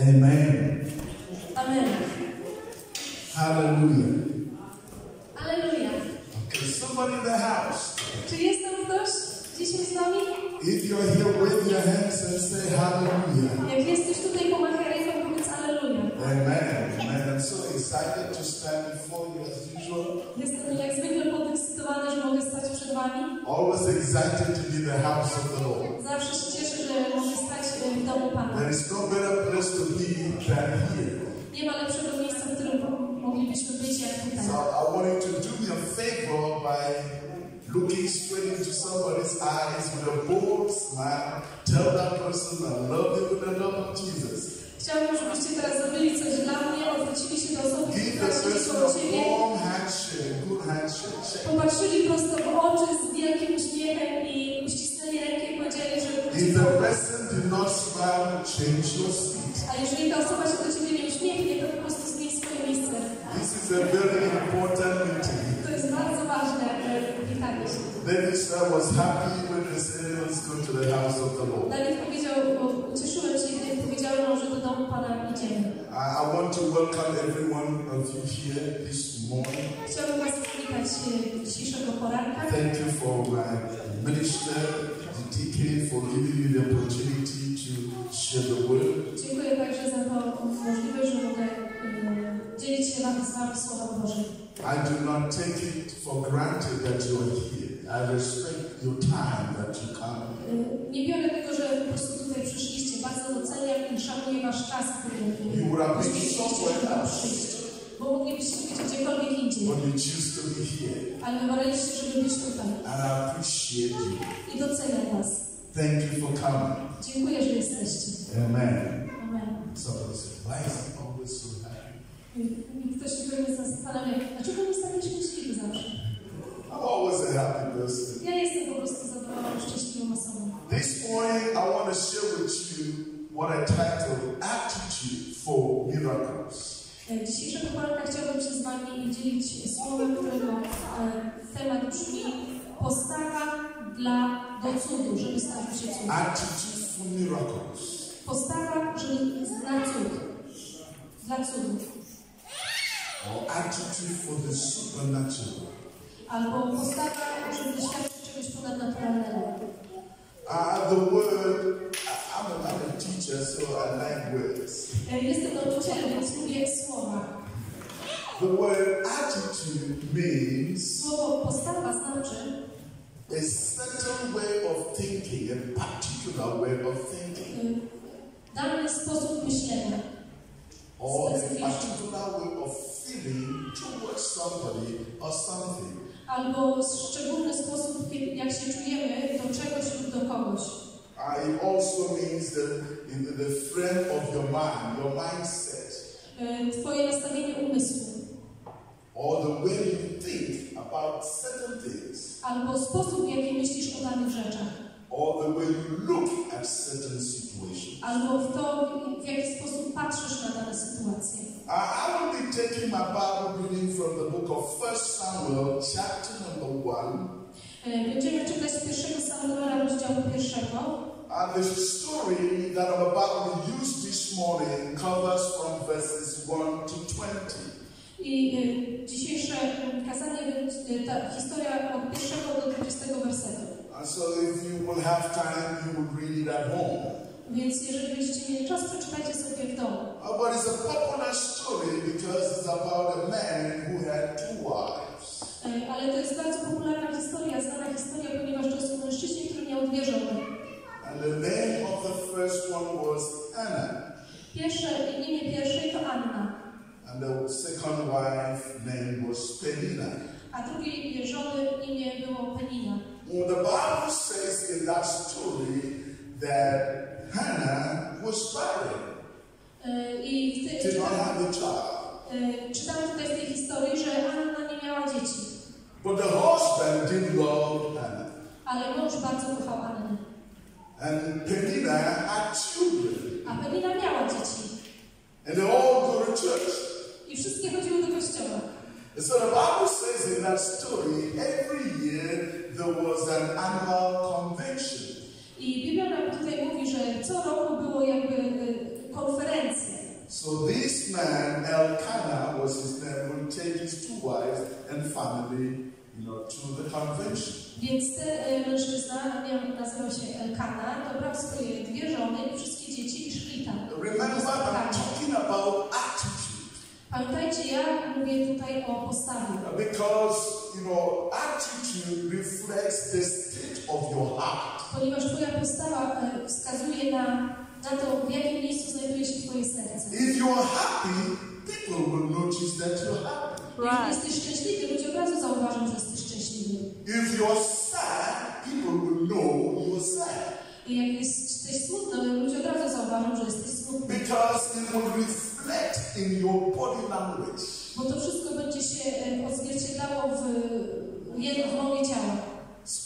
Amen. Amen. Hallelujah. So. I want you to do me a favor by looking straight into somebody's eyes with a bold smile. Tell that person I love you with the love of Jesus. Chciałabym, żebyście teraz zrobili coś dla mnie, odwrócili się do osoby, Give która the siedzi person koło a Ciebie, warm handshake, good handshake. Shake. popatrzyli prosto w oczy z wielkim uśmiechem i uścisnęli rękę i powiedzieli, że If the person did not smile, change your seat. A jeżeli ta osoba się do Ciebie Is a very important meeting. To jest bardzo ważne e, witanie się. David was happy when they said, let's go to the house of the Lord. Dawid powiedział, ucieszyłem się, powiedziałem, że do domu Pana idziemy. I, I want to welcome every one of you here this morning. Chciałbym Was przywitać e, dzisiejszego poranka. Thank you for my minister, the deacon, for giving me the opportunity to share the word. Dziękuję także za to możliwość, że mogę dzielić się z Wami Słowem Bożym. I do not take it for granted that you are here. I respect your time that you come. E, Nie biorę tego, że po prostu tutaj przyszliście. Bardzo doceniam i szanuję Wasz czas, który You would have been poświęciliście, somewhere żeby else, przyjść. Bo moglibyście być gdziekolwiek indziej. but you choose to be here. Ale wybraliście, żeby być tutaj. And I appreciate you. I doceniam Was. Thank you for coming. Dziękuję, że jesteście. Amen. Amen. Said, why is he always so ktoś się pewnie zastanawia, dlaczego on jest taki szczęśliwy zawsze? I'm always a happy person. Ja jestem po prostu zadowoloną, szczęśliwą osobą. This morning, I want to share with you what I titled Attitude for Miracles. E, Dzisiejszego poranka chciałabym się z Wami dzielić słowem, którego e, temat brzmi postawa dla, do cudu, żeby stać się cudem. Attitude for Miracles. Postawa, żeby dla cud. Dla cudów. Or attitude for the supernatural. Albo postawa, żeby doświadczyć czegoś ponadnaturalnego. Uh, the word, I'm a, I'm a teacher, so I like words. E, Jestem nauczycielem, więc lubię słowa. The word attitude means Słowo postawa znaczy a certain way of thinking, a particular way of thinking, y, dany sposób myślenia. or a particular way of feeling towards somebody or something. Albo szczególny sposób, jak się czujemy do czegoś lub do kogoś. Uh, it also means that in the, the frame of your mind, your mindset, Y, Twoje nastawienie umysłu. or the way you think about certain things, Albo sposób, w jaki myślisz o danych rzeczach. Or the way you look at certain situations. Albo w to, w jaki sposób patrzysz na dane sytuacje. I will be taking my Bible reading from the book of 1 Samuel, chapter number 1. Y, Będziemy czytać z pierwszego Samuela, rozdziału pierwszego. And the story that I'm about to use this morning covers from verses 1 to 20. I y, dzisiejsze kazanie, y, ta historia od pierwszego do 20 wersetu. And so if you will have time, you will read it at home. Więc jeżeli będziecie mieli czas, przeczytajcie sobie w domu. Uh, but it's a popular story because it's about a man who had two wives. E, Ale to jest bardzo popularna historia, znana historia, ponieważ to jest mężczyźnie, który miał dwie żony. And the name of the first one was Anna. Pierwsze, imię pierwszej to Anna, And the second wife name was Penina. a drugiej żony imię było Penina. Well, the Bible says in that story that Hannah was barren, E, I w did ty, not have a child. e, czytamy tutaj w tej historii, że Anna nie miała dzieci, But the husband did love Hannah. ale mąż bardzo kochał Annę. And Penina had children. A Penina miała dzieci And they all go to church. i wszystkie chodziły do kościoła. And so the Bible says in that story, every year there was an annual convention. I Biblia nam tutaj mówi, że co roku było jakby e, konferencja. So this man, Elkanah was his name, would take his two wives and family, you know, to the convention. Więc ten e, mężczyzna, miał, nazywał się Elkana, dobrał swoje dwie żony i wszystkie dzieci i szli tam. Remember, I'm talking about attitude. Pamiętajcie, ja mówię tutaj o postawie. Because, you know, attitude reflects the state of your heart. Ponieważ Twoja postawa e, wskazuje na, na to, w jakim miejscu znajduje się Twoje serce. If you're happy, people will notice that you're happy. Jeśli jesteś szczęśliwy, ludzie od razu zauważą, że jesteś szczęśliwy. If you're sad, people will know you're sad. I jak jesteś smutny, ludzie od razu zauważą, że jesteś smutny. Because it will reflect in your body language. Bo to wszystko będzie się e, odzwierciedlało w, w mowie ciała.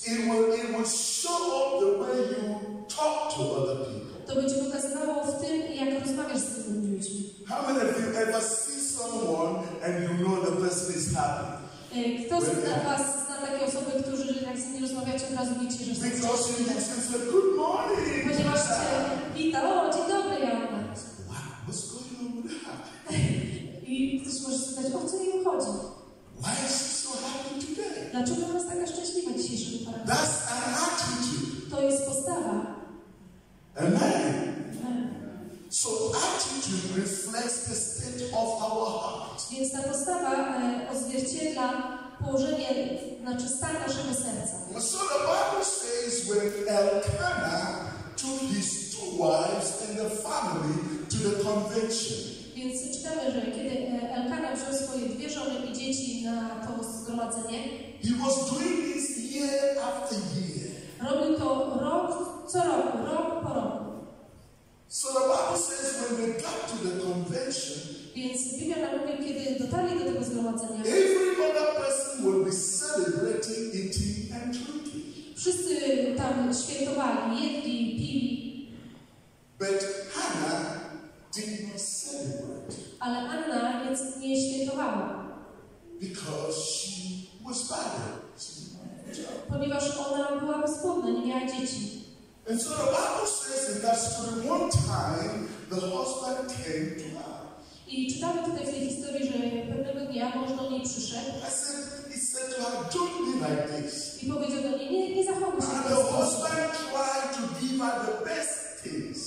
It will, it will show up the way you talk to other people. To będzie pokazywało w tym, jak rozmawiasz z innymi ludźmi. How many of you ever see someone and you know the person is happy? E, Kto z Was zna takie osoby, którzy jak z nimi rozmawiacie, od razu wiecie, że są Because you say, good morning. Ponieważ Cię wita, o, dzień dobry, Joanna. Wow, what's going on with her? I ktoś może zapytać, o co jej chodzi? Why is she so happy today? Dlaczego ona jest taka szczęśliwa? That's an attitude. To jest postawa. Amen. E, So attitude reflects the state of our heart. Więc ta postawa e, odzwierciedla położenie, znaczy stan naszego serca. So the Bible says when Elkanah took his two wives and the family to the convention, Więc czytamy, że kiedy e, Elkana wziął swoje dwie żony i dzieci na to zgromadzenie, he was doing this year after year. robił to rok co roku, rok po roku. So the Bible says when they got to the convention, Więc Biblia nam mówi, kiedy dotarli do tego zgromadzenia, every other person will be celebrating, eating, and drinking. wszyscy tam świętowali, jedli, pili, But Hannah did not celebrate ale Anna więc nie świętowała, because she was barren. Ponieważ ona była bezpłodna, nie miała dzieci. And so the Bible says in that story, one time the husband came to her. I czytamy tutaj w tej historii, że pewnego dnia mąż do niej przyszedł I said, he said to her, don't be like this. i powiedział do niej, nie, nie zachowuj się And the husband tried to give her the best things,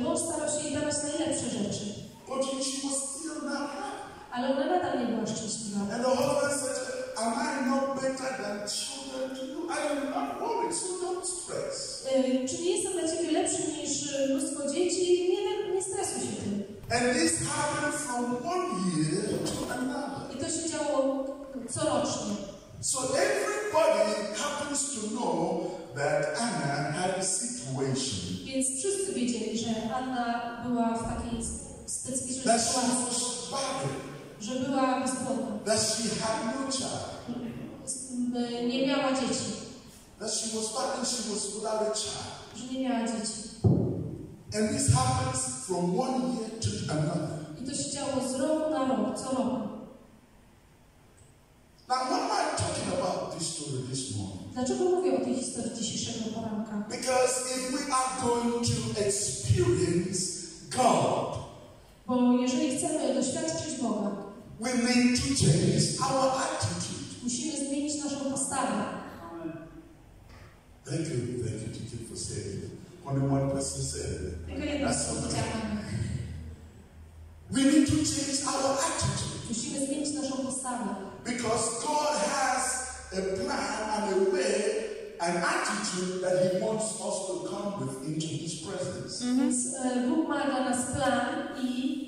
Mąż starał się jej dawać najlepsze rzeczy, but she was still not happy. Ale ona nadal nie była szczęśliwa. And the husband said, Am I not better than children to you? I am not worried, so don't stress. Y, Czy nie jestem dla Ciebie lepszy niż y, mnóstwo dzieci? Nie, nie stresuj się tym. And this happened from one year to another. I to się działo corocznie. So everybody happens to know that Anna had a situation Więc wszyscy wiedzieli, że Anna była w takiej specyficznej sytuacji, was barren, że była bezpłodna, that she had no child, nie miała dzieci, that she was barren, she was without a child. że nie miała dzieci. And this happens from one year to another. I to się działo z roku na rok, co roku. Now, why am I talking about this story this morning? Dlaczego mówię o tej historii dzisiejszego poranka? Because if we are going to experience God, Bo jeżeli chcemy doświadczyć Boga, we need to change our attitude. musimy zmienić naszą postawę. Thank you, thank you, teacher, for saying it. Only one person said it. That's okay. powiedziała, We need to change our attitude musimy zmienić naszą postawę. because God has a plan and a way, an attitude that He wants us to come with into His presence. Więc e, Bóg ma dla nas plan i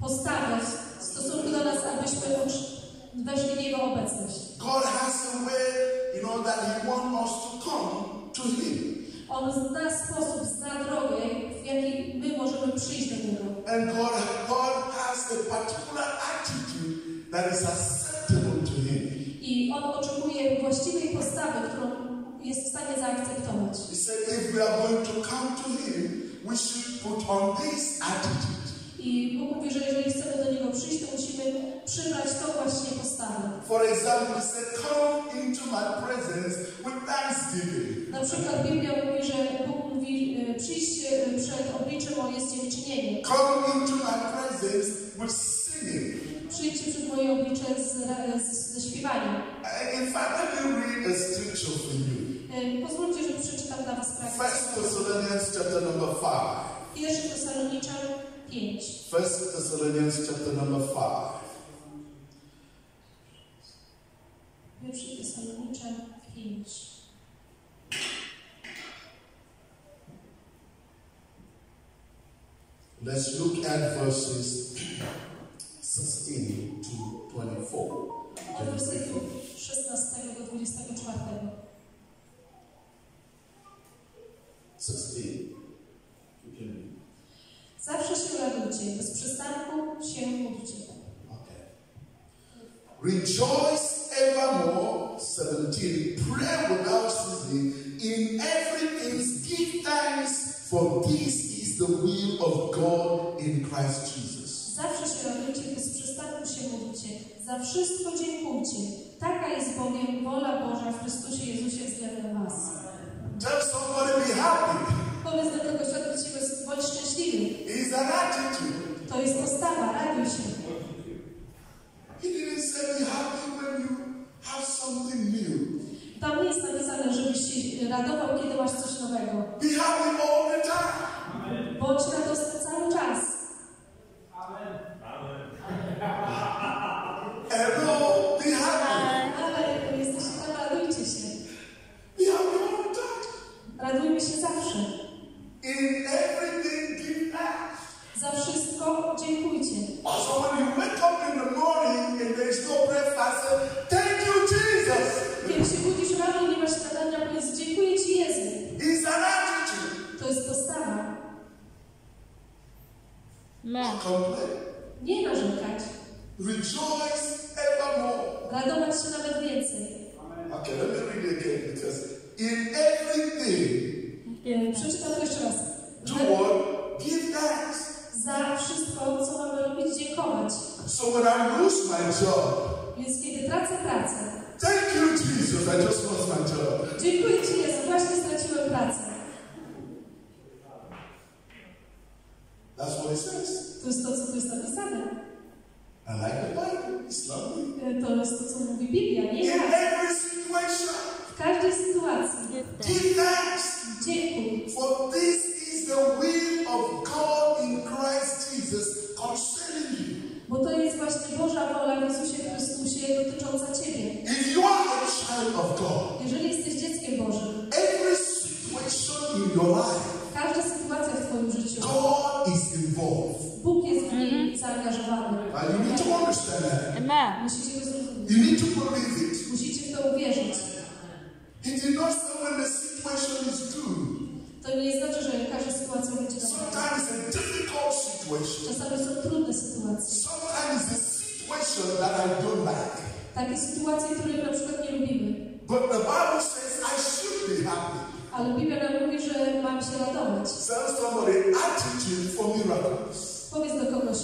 postawę stosunku do nas, abyśmy weszli w Jego obecność. God has a way, you know, that He wants us to come to Him. On zna sposób, zna drogę, w jakiej my możemy przyjść do Niego. And God, God has a particular attitude that is acceptable to Him. I On oczekuje właściwej postawy, którą jest w stanie zaakceptować. He said, if we are going to come to Him, we should put on this attitude. I Bóg mówi, że jeżeli chcemy do Niego przyjść, to musimy przybrać tą właśnie postawę. For example, He said, come into my presence with thanksgiving. Na przykład Biblia mówi, że Bóg mówi, y, przyjście y, przed oblicze moje z dziękczynieniem. Come into my presence with singing. Przyjdźcie przed moje oblicze z, z, ze śpiewaniem. In fact, let me read a scripture for you. E, Pozwólcie, że przeczytam dla Was First fragment. Thessalonians chapter number 5. Pierwszy Tesaloniczan 5. First Thessalonians chapter number 5. Pierwszy Tesaloniczan 5. Let's look at verses 16 to 24. Od wersetu 16 do 24. 16. Zawsze się radujcie, bez przystanku się módlcie. Okay. Rejoice evermore. 17. Pray without ceasing. In everything give thanks, for this is the will of God in Christ Jesus. Zawsze się radujcie, bez przystanku się módlcie. Za wszystko dziękujcie. Taka jest bowiem wola Boża w Chrystusie Jezusie względem Was. Tell somebody be happy. Powiedz do kogoś od Ciebie, bądź szczęśliwy. It's an attitude. To jest postawa, raduj się. He didn't say be happy when you have something new. Tam nie jest napisane, żebyś się radował, kiedy masz coś nowego. Be happy all the time. Bądź radosny cały czas. Hello, be happy. Ale jak jesteście tam, radujcie się. Be happy all the time. Radujmy się zawsze. In everything, give thanks. Za wszystko dziękujcie. Also, when you wake up in the morning and there's no breakfast, say, thank you, Jesus. Kiedy się budzisz rano i nie masz śniadania, powiedz dziękuję Ci Jezu. It's an attitude. To jest postawa. Amen. Complain. Nie narzekać. Rejoice evermore. Radować się nawet więcej. Okay, let me read it again because in everything, E, Przeczytam to jeszcze raz. do what? Give thanks. Za wszystko, co mamy robić, dziękować. So when I lose my job, Więc kiedy tracę pracę, thank you, Jesus. I just lost my job. dziękuję Ci Jezu, właśnie straciłem pracę. That's what it says. To jest to, co tu jest napisane. I like the Bible. It's lovely. E, To jest to, co mówi Biblia. Nie In every situation, W każdej sytuacji give thanks. dziękuj. For this is the will of God in Christ Jesus concerning you. Bo to jest właśnie Boża wola w Jezusie Chrystusie dotycząca Ciebie. If you are a child of God, Jeżeli jesteś dzieckiem Bożym, every situation in your life, każda sytuacja w Twoim życiu, God is involved. Bóg jest w niej zaangażowany. And you need to understand that. Amen. Musicie to zrozumieć. You need to believe it. Musicie w to uwierzyć. He did not say when the situation is good. To nie znaczy, że każda sytuacja będzie dobra. Sometimes a difficult situation. Czasami są trudne sytuacje. Sometimes a situation that I don't like. Takie sytuacje, których na przykład nie lubimy. But the Bible says I should be happy. Ale Biblia nam mówi, że mamy się radować. Tell somebody attitude for miracles. Powiedz do kogoś.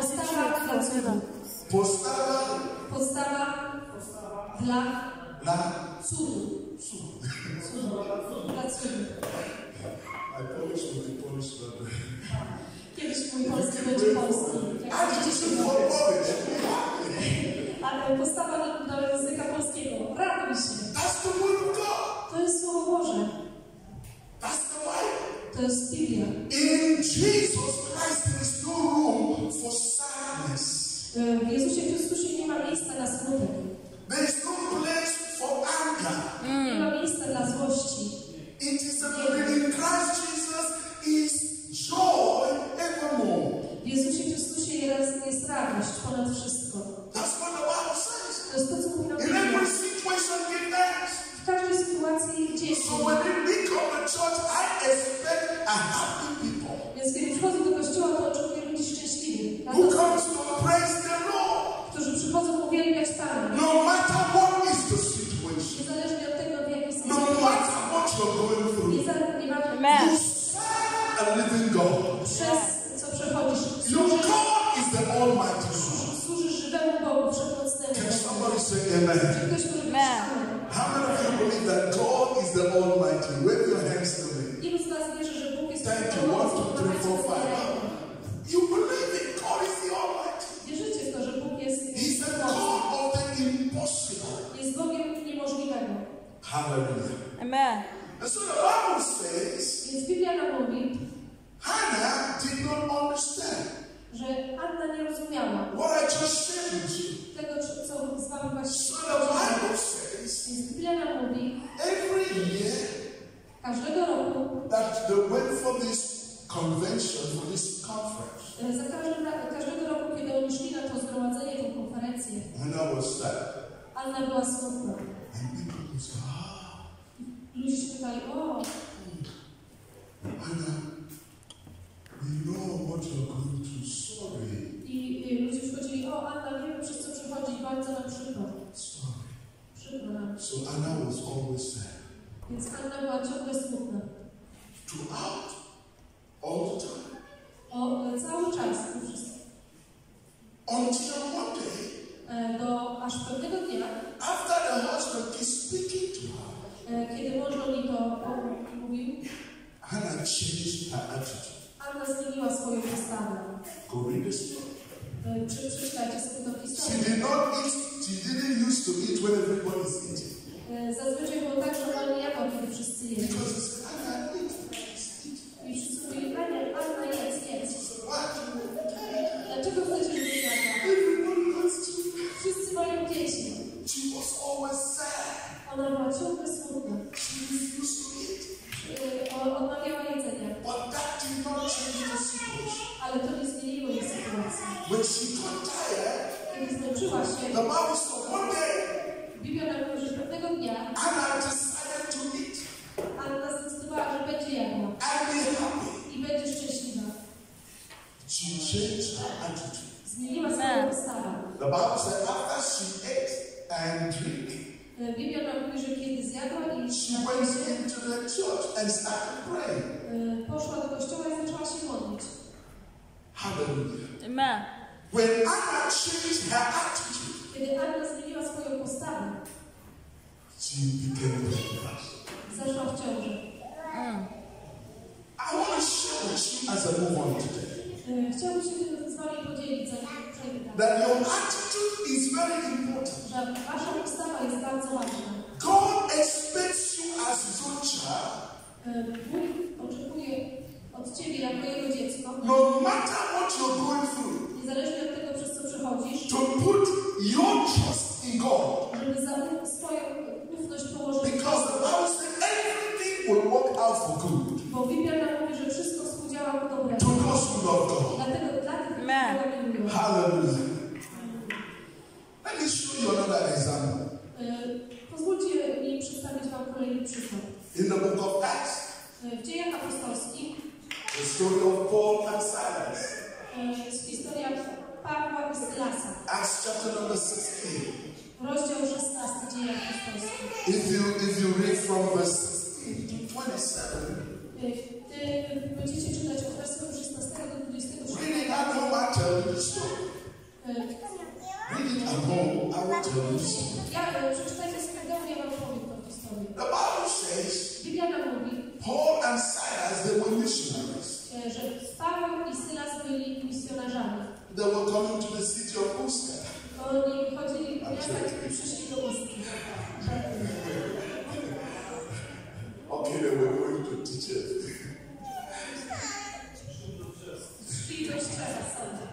Postawa dla cudu. Postawa Podstawa dla na cudu. Cudu. Dla cudu. I Polish will be Polish brother. Kiedyś mój polski będzie polski. Jak będziecie się. Ale postawa dla, dla języka polskiego. Raduj się. That's the word of God. To jest Słowo Boże. That's the Bible. To jest Biblia. In Jesus W Jezusie Chrystusie nie ma miejsca na smutek. There is went for this convention, for this conference, e, za każdym, każdego roku, kiedy oni szli na to zgromadzenie, tę konferencję, Hannah was sad. Anna była smutna. And people would say, ah, Ludzie się pytali, o, Hannah, we know what you're going through. Sorry. i i ludzie przychodzili, o Anna, wiemy przez co przechodzić, bardzo nam przykro. Sorry. Przykro nam. So Anna was always sad. Więc Anna była ciągle smutna. Throughout, all the time. O, e, cały czas, to wszystko. Until one day, E, Do aż pewnego dnia, after the husband is speaking to her, e, kiedy mąż do niej to o- mówił, Hannah changed her attitude. Anna zmieniła swoją postawę. Go read the story. Prze- Przeczytajcie sobie She historię. did not eat, she didn't used to eat when everybody's eating. E, Zazwyczaj było tak, że ona nie jadła, kiedy wszyscy jedli. She got tired, Kiedy zmęczyła się, the Bible said one day, Biblia nam mówi, że pewnego dnia Hannah decided to eat Anna zdecydowała, że będzie jadła and be happy. i będzie szczęśliwa. She changed her attitude. Zmieniła swoją Amen. postawę. The Bible said after she ate and drank, E, Biblia nam mówi, że kiedy zjadła i she napiła went się, into the church and started praying. e, poszła do kościoła i zaczęła się modlić. Hallelujah. Amen. When Anna changed her attitude, Kiedy Anna zmieniła swoją postawę, she became pregnant. zaszła w ciąży. Mm. I want to share with you as I move on today Chciałabym się z Wami podzielić, dalej, that your attitude is very important. że Wasza postawa jest bardzo ważna. God expects you as child, E, Bóg oczekuje od Ciebie jako Jego dziecko, no matter what you're going through, niezależnie od tego, przechodzisz, to put your trust in God. żeby swoją ufność położyć Because the Bible says everything will work out for good Bo Biblia nam mówi, że wszystko współdziała ku dobremu. to those who love God. Dlatego dla tych, którzy miłują. Hallelujah. Let me show you another example. E, Pozwólcie mi przedstawić Wam kolejny przykład. In the book of Acts, E, W dziejach apostolskich the story of Paul and Silas. e, jest historia I Sylasa. Acts chapter number 16. Rozdział 16 dziejach apostolskich. If you if you read from verse 16 to 27, E, Gdy będziecie czytać od wersetu 16 do 27, read it at home, I'll tell you the story. Read it at home, I will tell you the story. ja e, przeczytajcie ja Wam powiem tą historię. The Bible says Biblia nam mówi, Paul and Silas they were missionaries. e, że Paweł i Sylas byli misjonarzami. They were coming to the city of. Oni chodzili przyszli do. Okay, they were going to teach it. Szli do ściana sądu.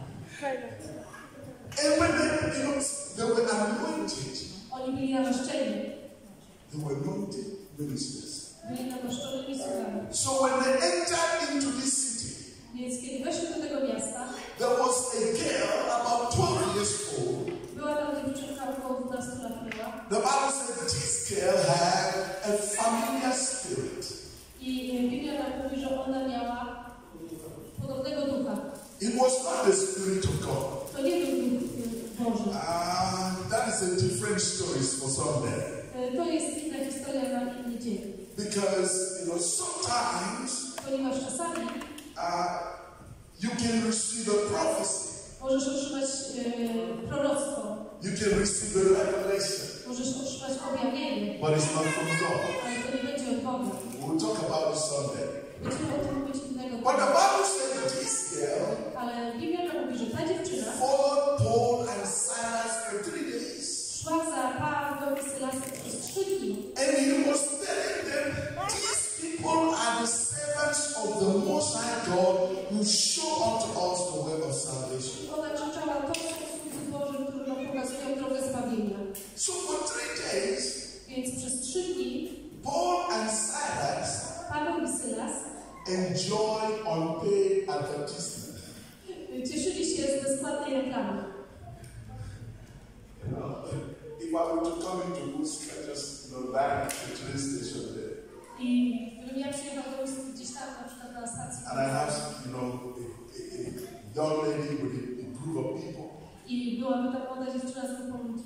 And when they, you know, they were anointed, Oni byli namaszczeni. they were anointed ministers. So when they entered into this city, Więc kiedy weszli do tego miasta, there was a girl about 12 years old. była tam dziewczynka około 12 lat miała. The Bible said this girl had a familiar spirit. I e, Biblia nam mówi, że ona miała podobnego ducha. It was not the spirit of God. To nie był duch e, Boży. Uh, that is a different story for someday. E, To jest inna historia na inny dzień. Because, you know, sometimes Ponieważ czasami uh, You can receive a prophecy. Możesz otrzymać e, proroctwo. You can receive a revelation. Możesz otrzymać objawienie. But it's not from God. Ale to nie będzie od Boga. We'll talk about it Sunday. Będziemy o tym mówić innego. But the Bible says that this girl Ale Biblia followed Paul and Silas for three days. And he was telling them, these people are the servants of the Most High God podstaw reklamy. I were to to. I gdybym ja przyjechał do Ust gdzieś tam, na przykład na stacji. And I have, you know, a, young lady with a, group of people. I byłaby ta młoda dziewczyna z grupą ludzi.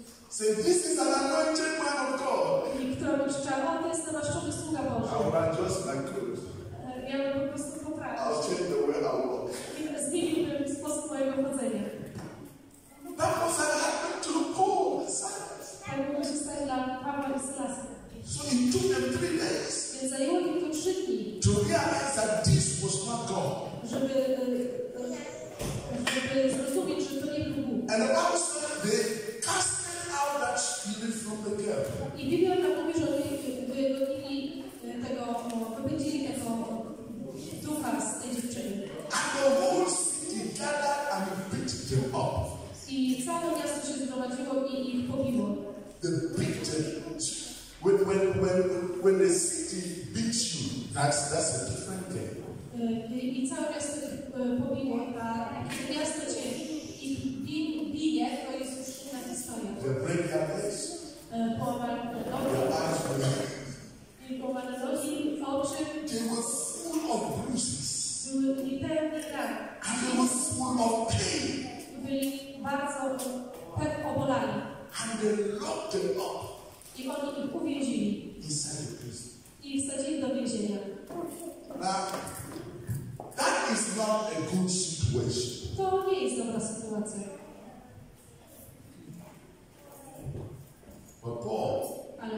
This is an anointed man of God. I która krzyczała, to jest namaszczony sługa Boży. I would adjust my clothes. Ja bym po prostu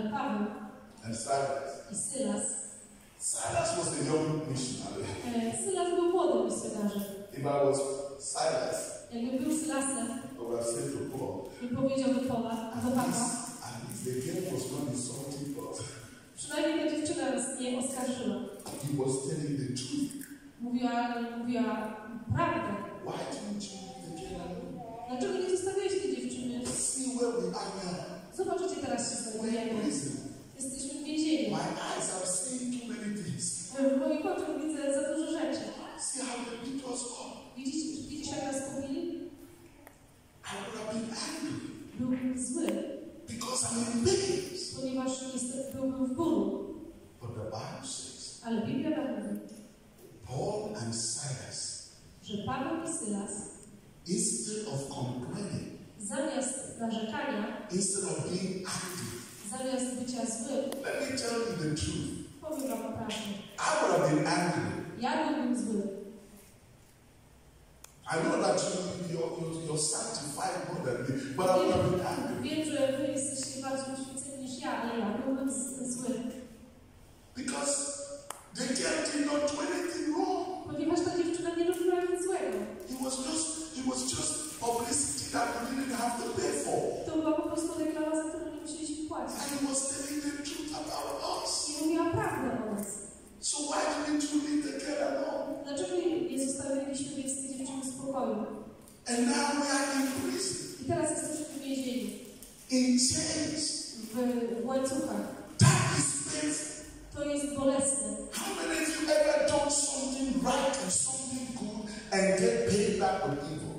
Ale Paweł and Silas, i Sylas. Silas was a young missionary. E, Sylas był młodym misjonarzem. If I was Silas, Jakby był Sylasem, I would have said to Paul, i powiedział do Pola, do and Pawła, and if the girl was not insulting us, przynajmniej ta dziewczyna nas nie oskarżyła. he was telling the truth. Mówiła, mówiła prawdę. Why didn't you leave the girl alone? Dlaczego nie zostawiłeś tej dziewczyny? See where we are now. Zobaczycie teraz się znajdujemy. Jesteśmy w więzieniu. My eyes have seen too many things. W moich oczach widzę za dużo rzeczy. See how they beat us up. Widzisz, widzisz jak nas pobili? I would have been angry Był zły, because I'm in pain. ponieważ niestety byłbym w bólu. But the Bible says Ale Biblia nam mówi, Paul and Silas, że Paweł i Sylas instead of complaining, zamiast narzekania, instead of being angry, zamiast bycia złym, let me tell you the truth. powiem wam prawdę. I would have been angry. Ja byłbym zły. I know that you, you're, you're, you're sanctified more than me, but I would have been angry Wiem, że wy jesteście bardziej uświęceni niż ja, ale ja byłbym zły. because the girl did not do anything wrong. Ponieważ ta dziewczyna nie robiła nic złego. It was just, it was just publicity that we didn't have to pay for. To była po prostu reklama, za którą nie musieliśmy płacić. And he was telling the truth about us. I mówiła prawdę o nas. So why didn't you leave the girl alone? Dlaczego nie zostawiliśmy więc tej dziewczyny w spokoju? And now we are in prison, I teraz jesteśmy w więzieniu, in chains. w, w łańcuchach. That is painful. To jest bolesne. How many right and something good and get paid back with evil?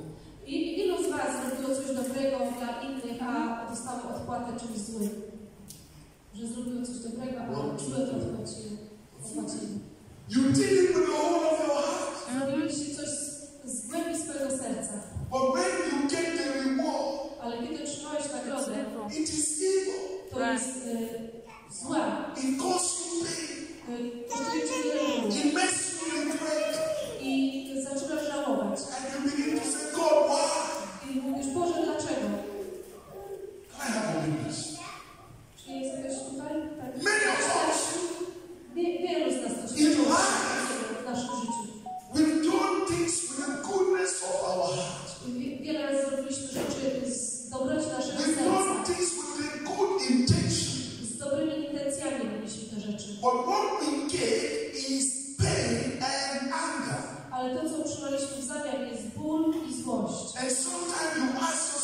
I ilu z Was zrobiło coś dobrego dla innych, a dostało odpłatę czymś złym? Że zrobiło coś dobrego, a złe to odpłacili. You did it with the whole of your heart. Zrobiliście coś z, z głębi swojego serca. But when you get the reward, Ale kiedy otrzymałeś nagrodę, it is evil. to jest y, zła. It costs you pain. It makes you regret. I zaczynasz żałować. And you begin to say, God, why? I mówisz, Boże, dlaczego? I have a witness? Czy jest ktoś tutaj? Tak. Many of us, Wie, wielu z nas to się life. w naszym życiu. we've done things with the goodness of our heart. Wie- Wiele razy zrobiliśmy rzeczy z dobroci naszego We've serca. done things with the good intention. Z dobrymi intencjami robiliśmy te rzeczy. But what we get is pain and anger. Ale to, co otrzymaliśmy w zamian, jest ból i złość. And sometimes you ask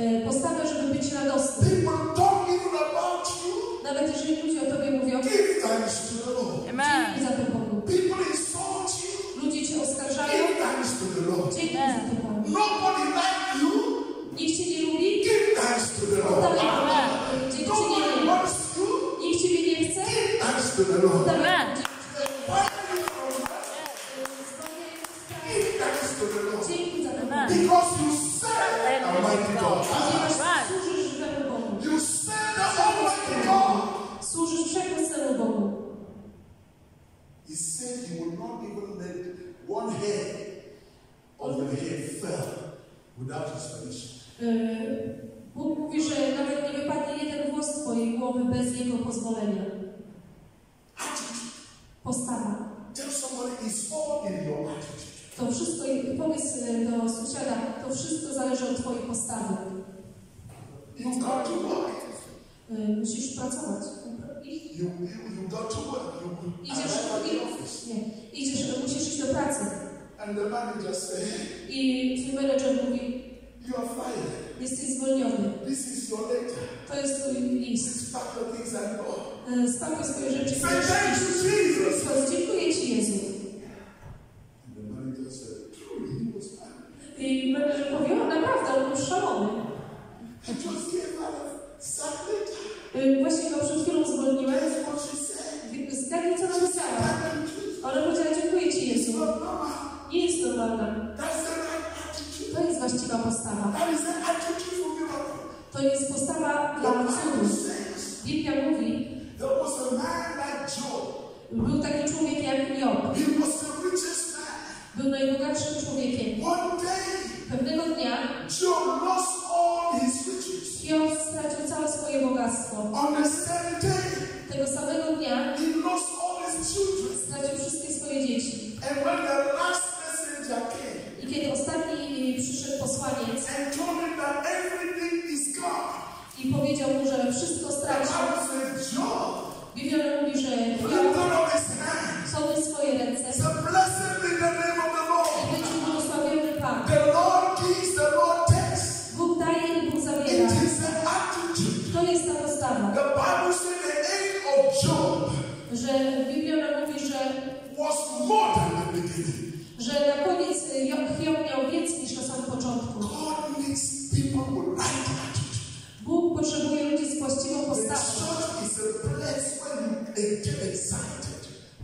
E, Postawę, żeby być radosny. People. Nawet jeżeli ludzie o Tobie mówią. Amen.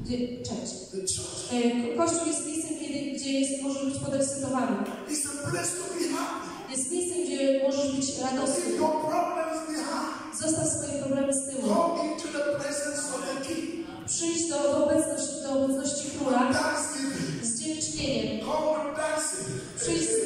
Gdzie, cześć. E, kościół jest miejscem, kiedy, gdzie jest, możesz być podekscytowany. Jest miejscem, gdzie możesz być radosny. Zostaw swoje problemy z tyłu. Przyjdź do, do, obecności, do obecności Króla z dziękczynieniem. Przyjdź z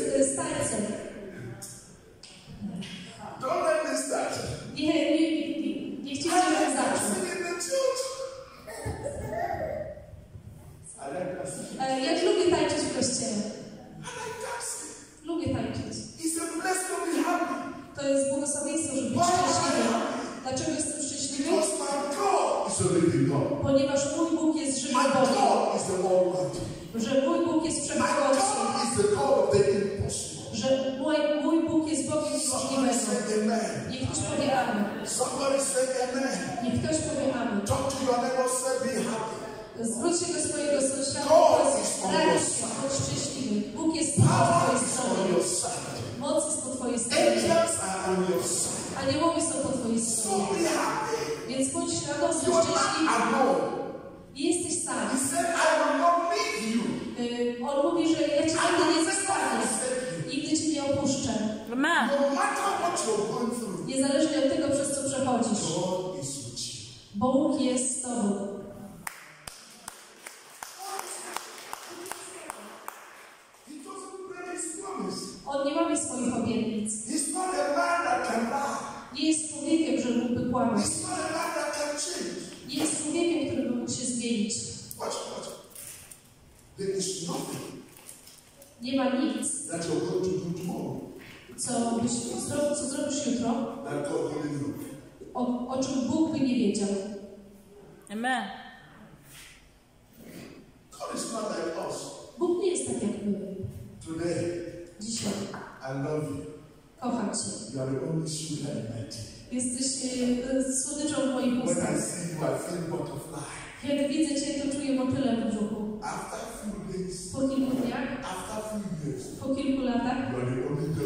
ponieważ mój Bóg jest żywym Bogiem. Że mój Bóg jest wszechmogący. Że mój, mój Bóg jest Bogiem możliwym. Niech ktoś powie Amen. Niech ktoś powie Amen. Talk. Zwróć się do swojego sąsiada. Radość, bądź szczęśliwy. Bóg jest po Twojej stronie. Moc jest po Twojej stronie. Aniołowie są po Twojej stronie. Więc bądź radosny, szczęśliwy. Nie jesteś sam. He said, I will not leave you. Y, On mówi, że ja cię nigdy nie zostawię. Nigdy cię nie opuszczę. Amen. No matter what you're going through, Niezależnie od tego, przez co przechodzisz. God is with you. Bóg jest z tobą.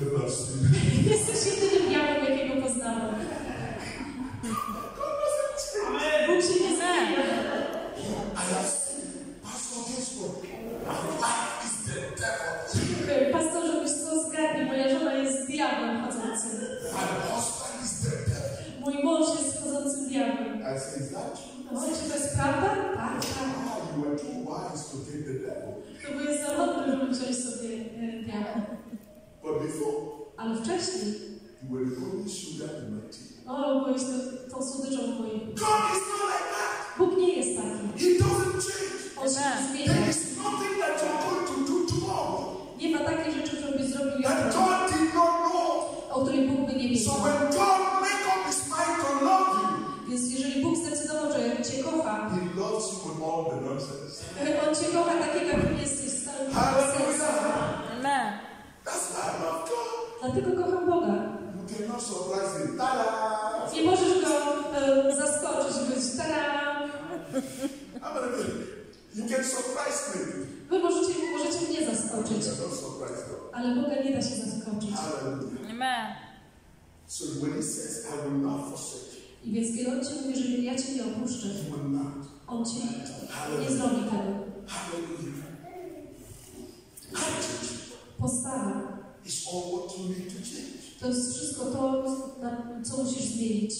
11. Jesteś jedynym diabłem, jakiego poznałam. Bóg się nie zna. Pastorze, byś co zgadnie, moja żona jest diabłem chodzącym. Mój mąż jest chodzącym diabłem. Słuchajcie, to jest prawda? Tak, tak. To były before, Ale wcześniej, you were only sugar in my tea. o, byłeś tą- słodyczą w moim. God is not like that. Bóg nie jest taki. He doesn't change. On się nie zmienia. You can surprise me. Wy możecie, możecie mnie You zaskoczyć, ale Boga nie da się zaskoczyć. Amen. So when he says, I will not forsake you, I więc kiedy On Ci mówi, że ja Cię nie opuszczę, he will not. On Ci nie zrobi tego. Postawa is all what you need to change. to jest wszystko to, co musisz zmienić.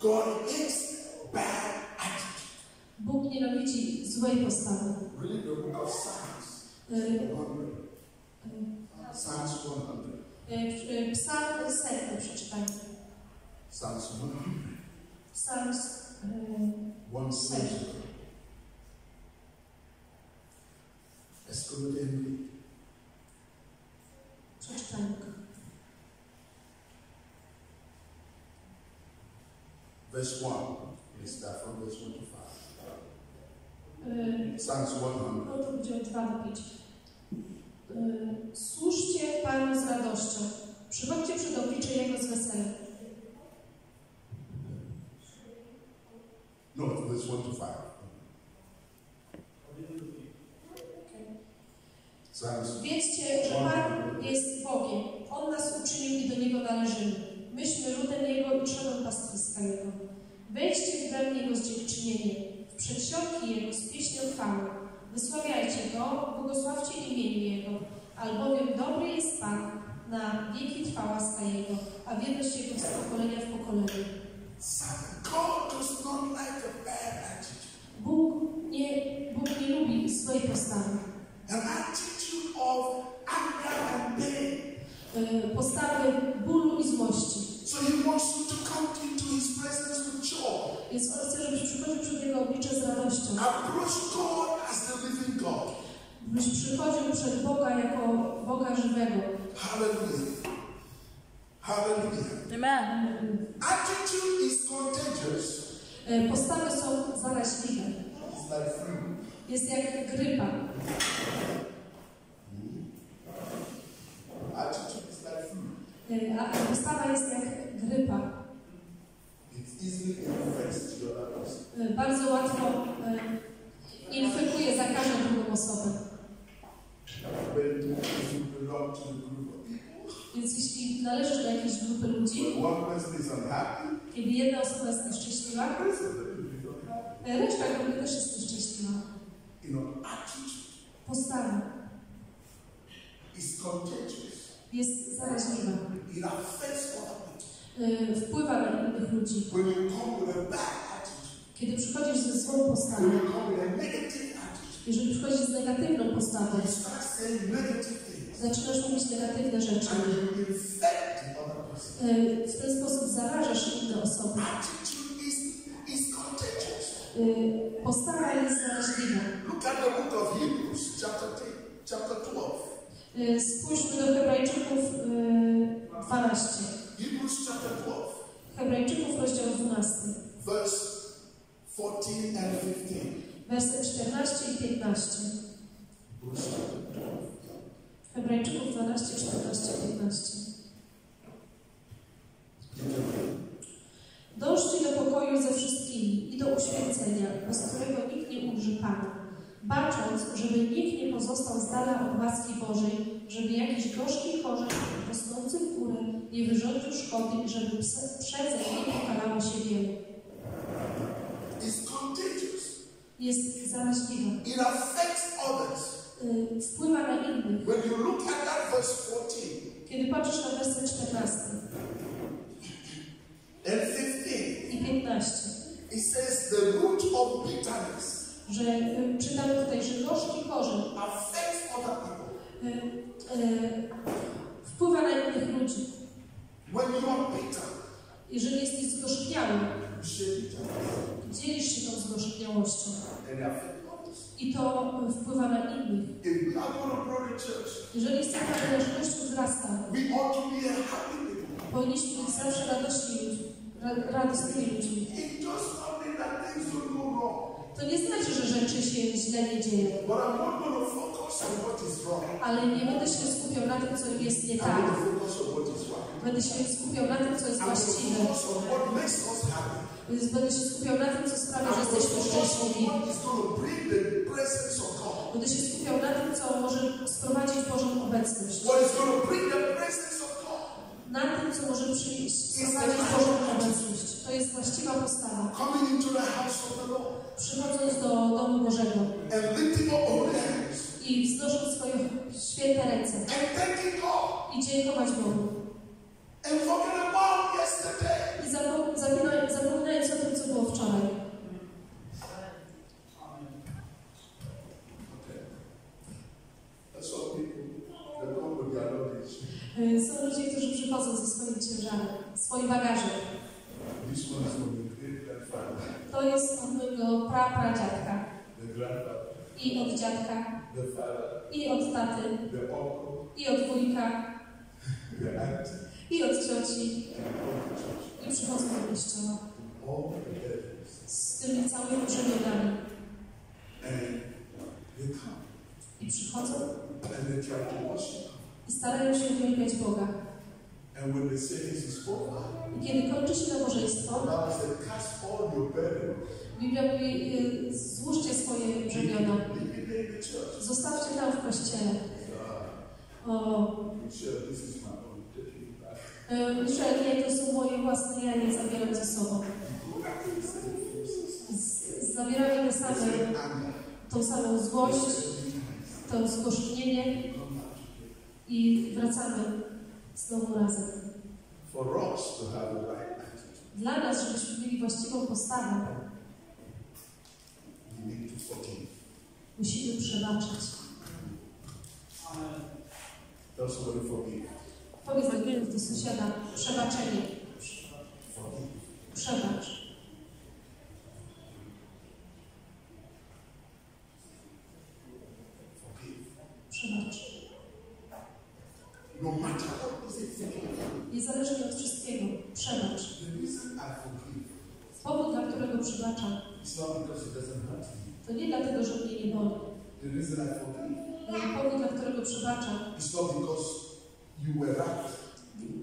God hates bad. Bóg nienawidzi złej postawy. Read the book of Psalms. E, 100. Psalms 100. e, e, Psalm setny przeczytaj. Psalms 100. Psalm e, 1 7. Let's go there and read. przeczytaj. Verse 1. Let's start from verse 1 to 5. Psalms 100. No to będzie od 2 do 5. Służcie Panu z radością. Przychodźcie przed oblicze Jego z weselem. No, verse 1 to 5. Psalms Wiedzcie, że Pan jest Bogiem. On nas uczynił i do Niego należymy. Myśmy ludem Jego i trzonem pastwiska Jego. Wejdźcie w bram Jego z dziękczynieniem, w przedsionki Jego z pieśnią chwały. Wysławiajcie Go, błogosławcie imieniu Jego, albowiem dobry jest Pan, na wieki trwa łaska Jego, a wierność Jego z pokolenia w pokolenie. Bóg nie, Bóg nie lubi złej postawy. Yy, Postawy bólu i złości. So he wants you to come into his presence with joy. Więc On chce, żebyś przychodził przed Jego oblicze z radością. Approach God as the living God. Byś przychodził przed Boga jako Boga żywego. Hallelujah. Hallelujah. Amen. Attitude is contagious. E, Postawy są zaraźliwe. It's like jest jak grypa. Attitude is like flu. Y, A postawa jest jak grypa. It easily infects the other person. Y, Bardzo łatwo y, infekuje, zakaże drugą osobę. Więc jeśli należysz do jakiejś grupy ludzi, kiedy jedna osoba jest nieszczęśliwa, reszta grupy też jest nieszczęśliwa. Postawa is contagious. Jest zaraźliwa. Y, Wpływa na innych ludzi. Kiedy przychodzisz ze złą postawą, jeżeli przychodzisz z negatywną postawą, zaczynasz mówić negatywne rzeczy, y, w ten sposób zarażasz inne osoby. Y, Postawa jest zaraźliwa. Look at the book of Hebrews, chapter 10, chapter 12. Y, Spójrzmy do Hebrajczyków y, 12. Hebrews chapter 12, Hebrajczyków rozdział 12, verse 14 and 15. werset 14 i 15. Hebrews chapter 12. Hebrajczyków 12, 14, 15. Dążcie do pokoju ze wszystkimi i do uświęcenia, bez którego nikt nie ujrzy Pana, bacząc, żeby nikt nie pozostał z dala od łaski Bożej, żeby jakiś gorzki korzeń rosnący w górę nie wyrządził szkody żeby przedzeń nie pokalało się wielu. Jest zaraźliwa. It affects others. Y, wpływa na innych. When you look at that verse 14 Kiedy patrzysz na werset 14 and 15, i 15, it says the root of bitterness że y, czytamy tutaj, że gorzki korzeń affects other people. Y, wpływa na innych ludzi. Jeżeli jesteś zgorzkniały, dzielisz się tą zgorzkniałością i to y, wpływa na innych. Jeżeli chcemy, aby nasz Kościół wzrastał, we ought to be a happy people. powinniśmy być zawsze radośni ludźmi, ra, radosnymi ludźmi. To nie znaczy, że rzeczy się źle nie dzieją, But I'm not going to focus on what is wrong. ale nie będę się skupiał na tym, co jest nie I'm tak. going to focus on what is right. Będę się skupiał na tym, co jest I'm going to właściwe. focus on what makes us happy. Więc Będę się skupiał na tym, co sprawia, że jesteśmy szczęśliwi. Będę się skupiał na tym, co może sprowadzić Bożą obecność. Na tym, co może przyjść, sprowadzić Bożą obecność. To jest właściwa postawa. Przychodząc do domu Bożego i wznosząc swoje święte ręce. I dziękować Bogu. I zapo- zapomina- zapominając o tym, co było wczoraj. Są ludzie, którzy przychodzą ze swoim ciężarem, swoim bagażem. To jest od mojego prapradziadka. I od dziadka, i od taty, i od wujka, i od cioci. I przychodzą do kościoła. Z tymi całymi come I przychodzą. I starają się uwielbiać Boga. And when the service is over, I kiedy kończy się nabożeństwo, Allah said, cast all your burden. Biblia mówi, y, złóżcie swoje brzemiona. Zostawcie tam w kościele. Uh, O, y, że nie, to są moje własne, ja je zabieram ze sobą. Zabieramy te same, tą samą złość, to zgorzknienie i wracamy znowu razem. For us to have the right attitude, Dla nas, żebyśmy mieli właściwą postawę, we need to forgive. musimy przebaczać. Tell somebody forgive. Powiedz do, do sąsiada, przebaczenie, Forgive. przebacz. Przebacz. No matter what is it. Niezależnie od wszystkiego, przebacz. The reason I forgive Powód, dla którego przebaczam, is not because it doesn't hurt me. to nie dlatego, że mnie nie boli. The reason I forgive powód, dla którego przebaczam, is not because you were right.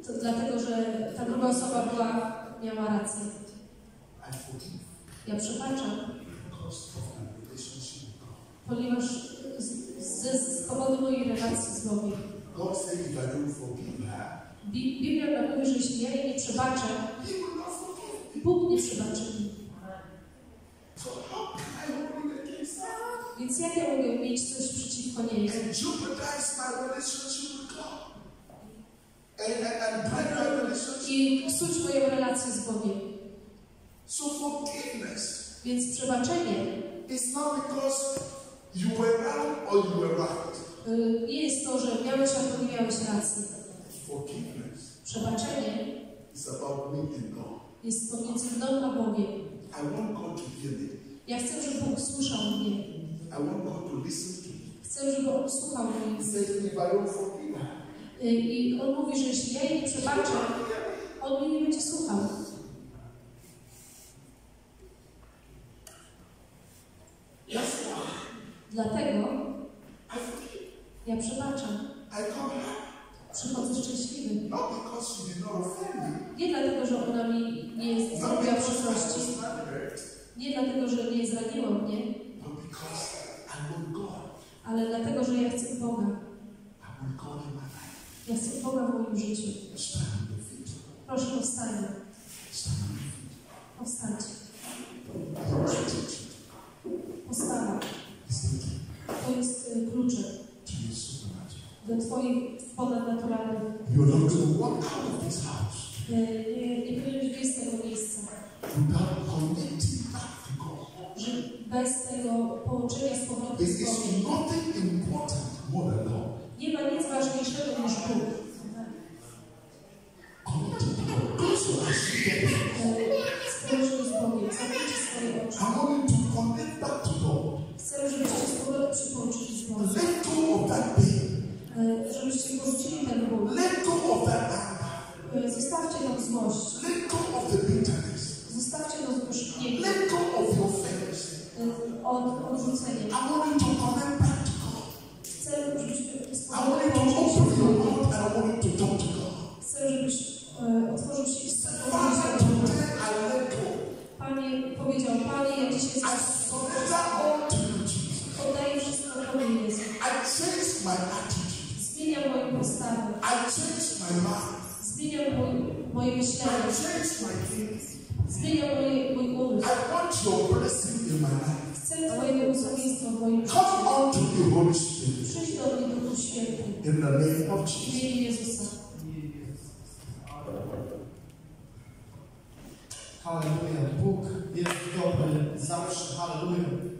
to dlatego, że ta druga osoba była, miała rację. I forgive Ja przebaczam, because of my relationship with God. ponieważ z, z, z powodu mojej relacji z Bogiem. God said if I don't forgive her, Bi- Biblia mówi, że jeśli ja jej nie przebaczę, He will not forgive me. Bóg nie przebaczy mi. So how can I hold it against her Więc jak ja mogę mieć coś przeciwko niej? and jeopardize my relationship with God and, and, and break my relationship? I psuć moją relację z Bogiem. So forgiveness Więc przebaczenie is not because you were wrong or you were right. Y, nie jest to, że miałeś albo nie miałeś racji. Forgiveness Przebaczenie is about me and God. jest pomiędzy mną a Bogiem. I want God to hear me. Ja chcę, żeby Bóg słyszał mnie. I want God to listen to me. Chcę, żeby On słuchał He mnie. says, if I don't forgive her, Y, I On mówi, że jeśli ja jej nie przebaczę, On mnie nie będzie słuchał. Dlatego. Ja przebaczam. I come. Przychodzę szczęśliwy. Not because she did not offend me. Nie dlatego, że ona mi nie Not zrobiła przykrości. Nie dlatego, że nie zraniła mnie, But because I want God. ale dlatego, że ja chcę Boga. I want God in my life. Ja chcę Boga w moim życiu. Proszę your feet. Powstańcie. Postawa to jest y, kluczem to your supernatural. Do Twoich ponadnaturalnych. You're not going to walk out of this house Y, Nie, nie wyjść z tego miejsca, without connecting back to God. że bez tego połączenia z powrotem z Bogiem nothing important more than God. nie ma nic ważniejszego niż Bóg. Connecting to God. Społeczność z Bogiem, zamknijcie swoje oczy. I want you to connect Halleluja. Bóg jest dobry zawsze. Halleluja.